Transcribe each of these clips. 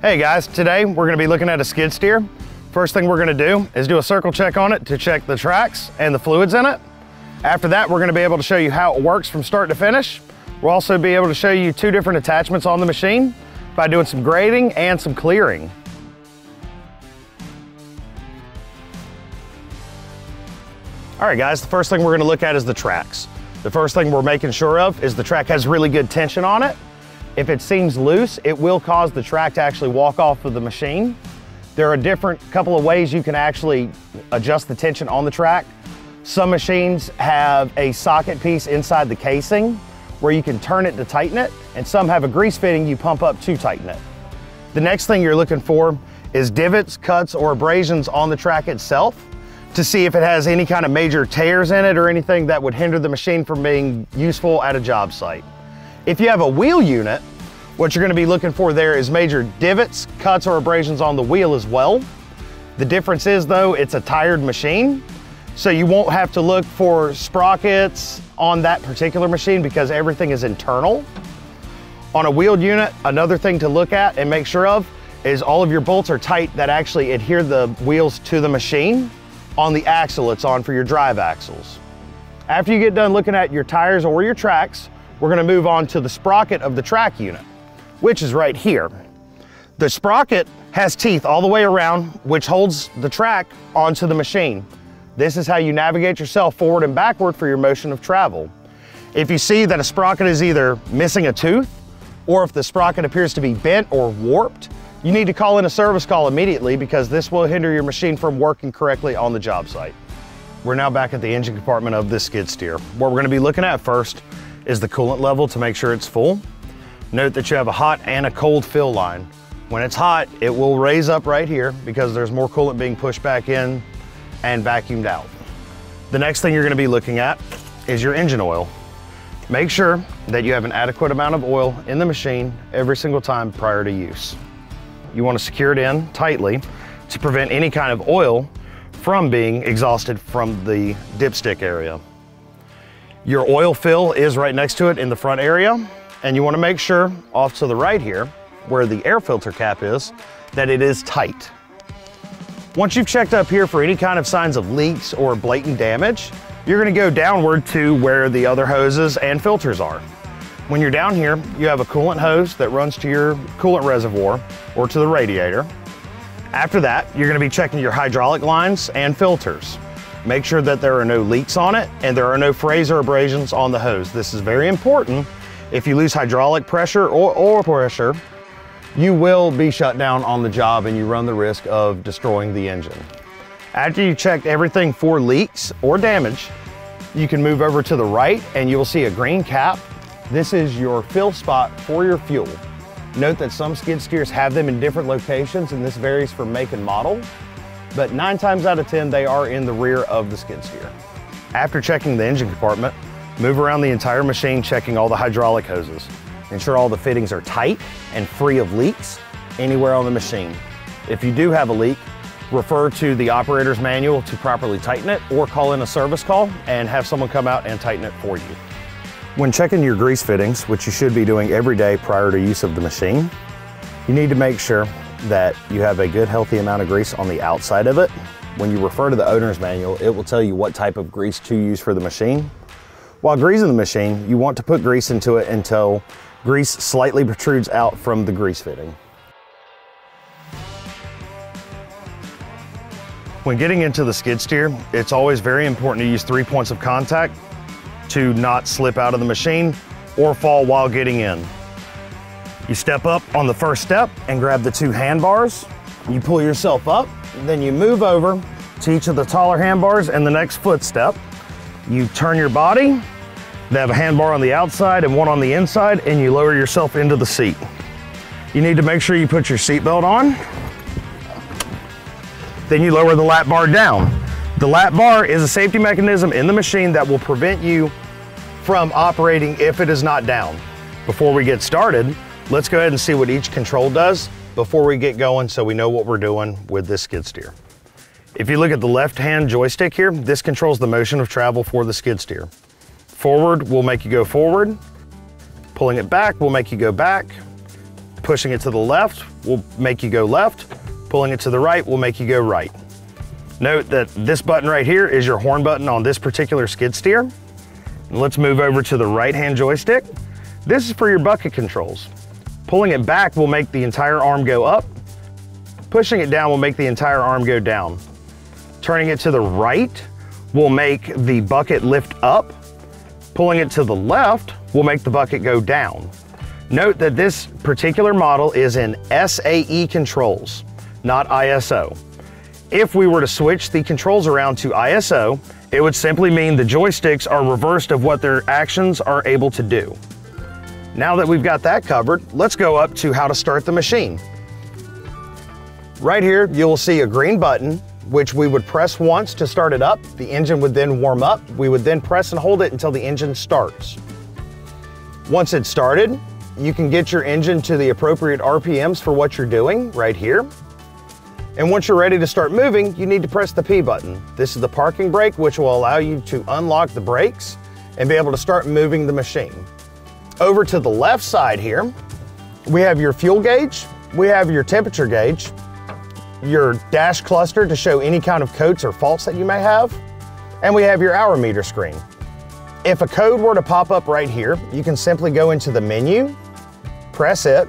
Hey guys, today we're gonna be looking at a skid steer. First thing we're gonna do is do a circle check on it to check the tracks and the fluids in it. After that, we're gonna be able to show you how it works from start to finish. We'll also be able to show you two different attachments on the machine by doing some grading and some clearing. All right guys, the first thing we're gonna look at is the tracks. The first thing we're making sure of is the track has really good tension on it if it seems loose, it will cause the track to actually walk off of the machine. There are different couple of ways you can actually adjust the tension on the track. Some machines have a socket piece inside the casing where you can turn it to tighten it, and some have a grease fitting you pump up to tighten it. The next thing you're looking for is divots, cuts, or abrasions on the track itself to see if it has any kind of major tears in it or anything that would hinder the machine from being useful at a job site. If you have a wheel unit, what you're gonna be looking for there is major divots, cuts, or abrasions on the wheel as well. The difference is though, it's a tired machine, so you won't have to look for sprockets on that particular machine because everything is internal. On a wheeled unit, another thing to look at and make sure of is all of your bolts are tight that actually adhere the wheels to the machine on the axle it's on for your drive axles. After you get done looking at your tires or your tracks, we're gonna move on to the sprocket of the track unit, which is right here. The sprocket has teeth all the way around, which holds the track onto the machine. This is how you navigate yourself forward and backward for your motion of travel. If you see that a sprocket is either missing a tooth, or if the sprocket appears to be bent or warped, you need to call in a service call immediately because this will hinder your machine from working correctly on the job site. We're now back at the engine compartment of this skid steer. What we're gonna be looking at first is the coolant level to make sure it's full. Note that you have a hot and a cold fill line. When it's hot, it will raise up right here because there's more coolant being pushed back in and vacuumed out. The next thing you're gonna be looking at is your engine oil. Make sure that you have an adequate amount of oil in the machine every single time prior to use. You wanna secure it in tightly to prevent any kind of oil from being exhausted from the dipstick area. Your oil fill is right next to it in the front area, and you wanna make sure off to the right here, where the air filter cap is, that it is tight. Once you've checked up here for any kind of signs of leaks or blatant damage, you're gonna go downward to where the other hoses and filters are. When you're down here, you have a coolant hose that runs to your coolant reservoir or to the radiator. After that, you're gonna be checking your hydraulic lines and filters. Make sure that there are no leaks on it and there are no frays or abrasions on the hose. This is very important. If you lose hydraulic pressure or, oil pressure, you will be shut down on the job and you run the risk of destroying the engine. After you checked everything for leaks or damage, you can move over to the right and you will see a green cap. This is your fill spot for your fuel. Note that some skid steers have them in different locations and this varies from make and model but nine times out of 10, they are in the rear of the skid steer. After checking the engine compartment, move around the entire machine checking all the hydraulic hoses. Ensure all the fittings are tight and free of leaks anywhere on the machine. If you do have a leak, refer to the operator's manual to properly tighten it or call in a service call and have someone come out and tighten it for you. When checking your grease fittings, which you should be doing every day prior to use of the machine, you need to make sure that you have a good healthy amount of grease on the outside of it. When you refer to the owner's manual, it will tell you what type of grease to use for the machine. While greasing the machine, you want to put grease into it until grease slightly protrudes out from the grease fitting. When getting into the skid steer, it's always very important to use three points of contact to not slip out of the machine or fall while getting in. You step up on the first step and grab the two handbars. You pull yourself up, then you move over to each of the taller handbars and the next footstep. You turn your body. They have a handbar on the outside and one on the inside, and you lower yourself into the seat. You need to make sure you put your seatbelt on. Then you lower the lap bar down. The lap bar is a safety mechanism in the machine that will prevent you from operating if it is not down. Before we get started, Let's go ahead and see what each control does before we get going so we know what we're doing with this skid steer. If you look at the left-hand joystick here, this controls the motion of travel for the skid steer. Forward will make you go forward. Pulling it back will make you go back. Pushing it to the left will make you go left. Pulling it to the right will make you go right. Note that this button right here is your horn button on this particular skid steer. Let's move over to the right-hand joystick. This is for your bucket controls. Pulling it back will make the entire arm go up. Pushing it down will make the entire arm go down. Turning it to the right will make the bucket lift up. Pulling it to the left will make the bucket go down. Note that this particular model is in SAE controls, not ISO. If we were to switch the controls around to ISO, it would simply mean the joysticks are reversed of what their actions are able to do. Now that we've got that covered, let's go up to how to start the machine. Right here, you'll see a green button, which we would press once to start it up. The engine would then warm up. We would then press and hold it until the engine starts. Once it's started, you can get your engine to the appropriate RPMs for what you're doing right here. And once you're ready to start moving, you need to press the P button. This is the parking brake, which will allow you to unlock the brakes and be able to start moving the machine. Over to the left side here, we have your fuel gauge, we have your temperature gauge, your dash cluster to show any kind of codes or faults that you may have, and we have your hour meter screen. If a code were to pop up right here, you can simply go into the menu, press it,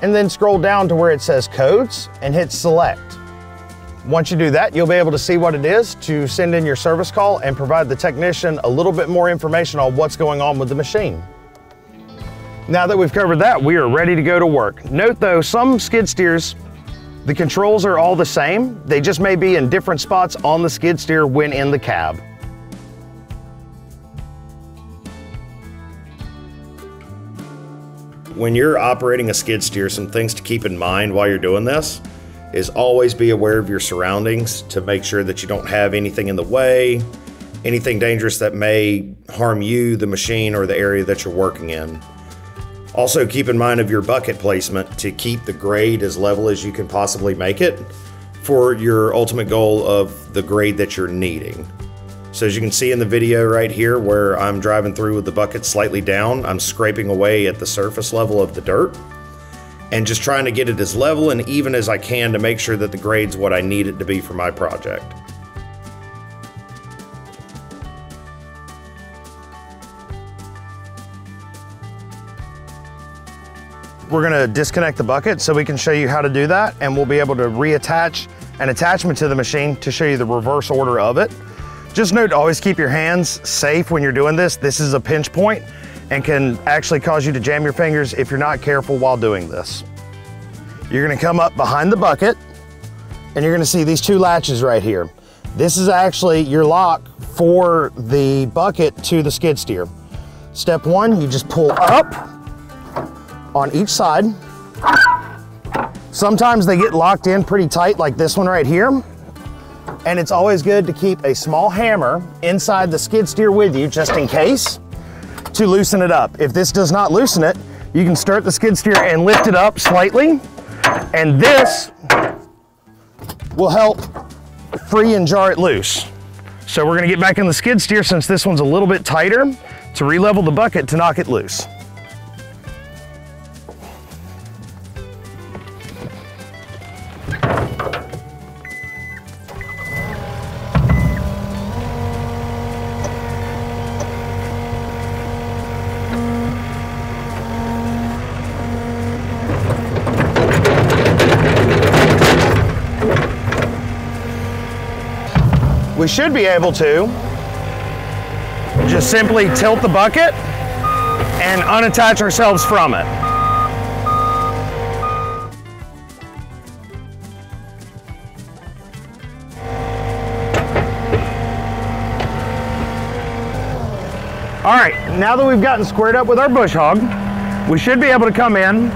and then scroll down to where it says codes and hit select. Once you do that, you'll be able to see what it is to send in your service call and provide the technician a little bit more information on what's going on with the machine. Now that we've covered that, we are ready to go to work. Note though, some skid steers, the controls are all the same. They just may be in different spots on the skid steer when in the cab. When you're operating a skid steer, some things to keep in mind while you're doing this is always be aware of your surroundings to make sure that you don't have anything in the way, anything dangerous that may harm you, the machine, or the area that you're working in. Also keep in mind of your bucket placement to keep the grade as level as you can possibly make it for your ultimate goal of the grade that you're needing. So as you can see in the video right here where I'm driving through with the bucket slightly down, I'm scraping away at the surface level of the dirt and just trying to get it as level and even as I can to make sure that the grade's what I need it to be for my project. We're gonna disconnect the bucket so we can show you how to do that and we'll be able to reattach an attachment to the machine to show you the reverse order of it. Just note always keep your hands safe when you're doing this. This is a pinch point and can actually cause you to jam your fingers if you're not careful while doing this. You're gonna come up behind the bucket and you're gonna see these two latches right here. This is actually your lock for the bucket to the skid steer. Step one, you just pull up on each side. Sometimes they get locked in pretty tight like this one right here. And it's always good to keep a small hammer inside the skid steer with you just in case to loosen it up. If this does not loosen it, you can start the skid steer and lift it up slightly. And this will help free and jar it loose. So we're gonna get back in the skid steer since this one's a little bit tighter to re-level the bucket to knock it loose. We should be able to just simply tilt the bucket and unattach ourselves from it. All right, now that we've gotten squared up with our bush hog, we should be able to come in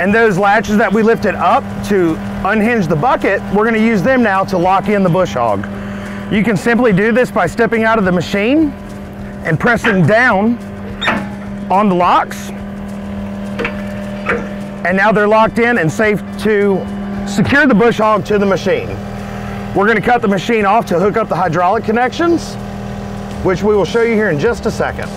and those latches that we lifted up to unhinge the bucket, we're gonna use them now to lock in the bush hog. You can simply do this by stepping out of the machine and pressing down on the locks. And now they're locked in and safe to secure the bush hog to the machine. We're gonna cut the machine off to hook up the hydraulic connections, which we will show you here in just a second.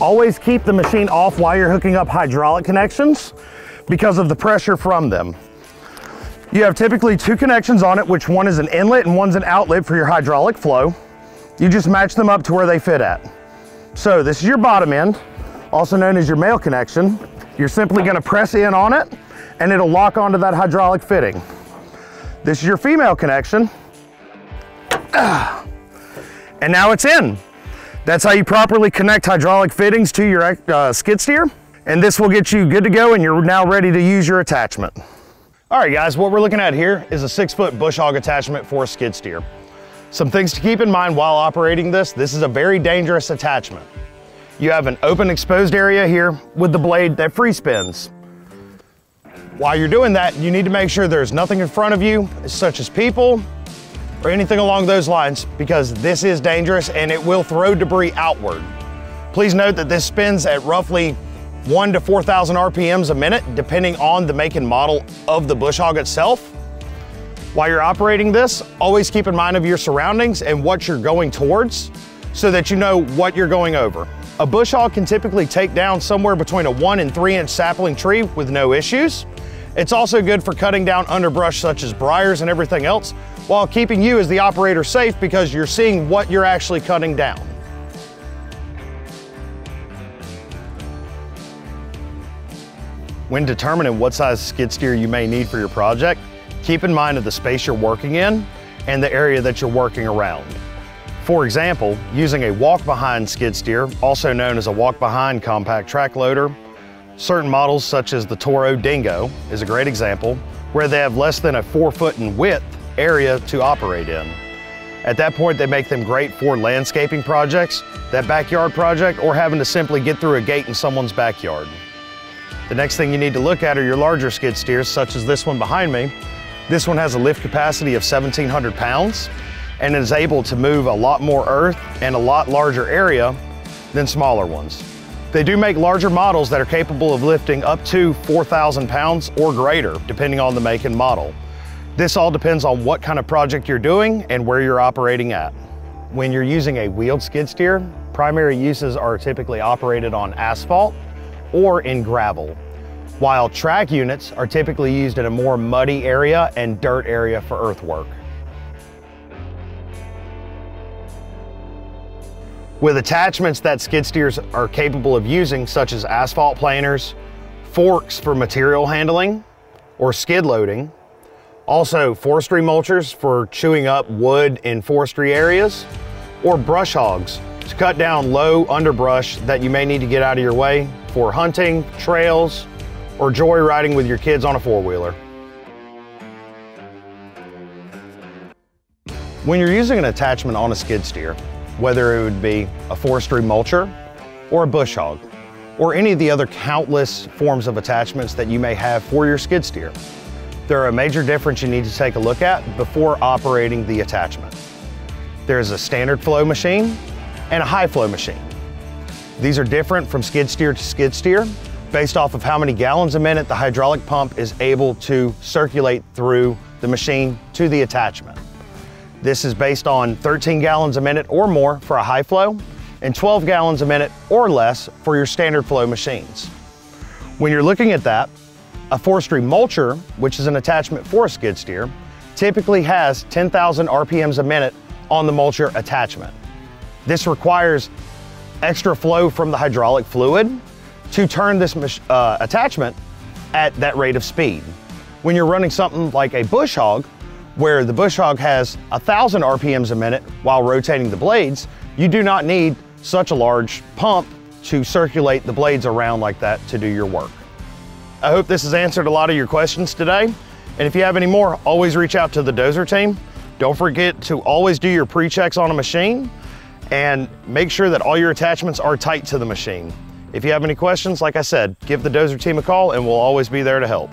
Always keep the machine off while you're hooking up hydraulic connections because of the pressure from them. You have typically two connections on it, which one is an inlet and one's an outlet for your hydraulic flow. You just match them up to where they fit at. So this is your bottom end, also known as your male connection. You're simply gonna press in on it and it'll lock onto that hydraulic fitting. This is your female connection. And now it's in. That's how you properly connect hydraulic fittings to your uh, skid steer. And this will get you good to go and you're now ready to use your attachment. All right guys, what we're looking at here is a six foot bush hog attachment for a skid steer. Some things to keep in mind while operating this, this is a very dangerous attachment. You have an open exposed area here with the blade that free spins. While you're doing that, you need to make sure there's nothing in front of you, such as people or anything along those lines, because this is dangerous and it will throw debris outward. Please note that this spins at roughly one to 4,000 RPMs a minute, depending on the make and model of the bush hog itself. While you're operating this, always keep in mind of your surroundings and what you're going towards so that you know what you're going over. A bush hog can typically take down somewhere between a one and three inch sapling tree with no issues. It's also good for cutting down underbrush such as briars and everything else while keeping you as the operator safe because you're seeing what you're actually cutting down. When determining what size skid steer you may need for your project, keep in mind of the space you're working in and the area that you're working around. For example, using a walk-behind skid steer, also known as a walk-behind compact track loader, certain models such as the Toro Dingo is a great example, where they have less than a four foot in width area to operate in. At that point, they make them great for landscaping projects, that backyard project, or having to simply get through a gate in someone's backyard. The next thing you need to look at are your larger skid steers, such as this one behind me. This one has a lift capacity of 1,700 pounds and is able to move a lot more earth and a lot larger area than smaller ones. They do make larger models that are capable of lifting up to 4,000 pounds or greater, depending on the make and model. This all depends on what kind of project you're doing and where you're operating at. When you're using a wheeled skid steer, primary uses are typically operated on asphalt or in gravel, while track units are typically used in a more muddy area and dirt area for earthwork. With attachments that skid steers are capable of using, such as asphalt planers, forks for material handling, or skid loading, also, forestry mulchers for chewing up wood in forestry areas, or brush hogs to cut down low underbrush that you may need to get out of your way for hunting, trails, or joyriding with your kids on a four-wheeler. When you're using an attachment on a skid steer, whether it would be a forestry mulcher or a bush hog, or any of the other countless forms of attachments that you may have for your skid steer, there are a major difference you need to take a look at before operating the attachment. There is a standard flow machine and a high flow machine. These are different from skid steer to skid steer based off of how many gallons a minute the hydraulic pump is able to circulate through the machine to the attachment. This is based on 13 gallons a minute or more for a high flow and 12 gallons a minute or less for your standard flow machines. When you're looking at that, a forestry mulcher, which is an attachment for a skid steer, typically has 10,000 RPMs a minute on the mulcher attachment. This requires extra flow from the hydraulic fluid to turn this uh, attachment at that rate of speed. When you're running something like a bush hog, where the bush hog has 1,000 RPMs a minute while rotating the blades, you do not need such a large pump to circulate the blades around like that to do your work. I hope this has answered a lot of your questions today. And if you have any more, always reach out to the DOZR team. Don't forget to always do your pre-checks on a machine and make sure that all your attachments are tight to the machine. If you have any questions, like I said, give the DOZR team a call and we'll always be there to help.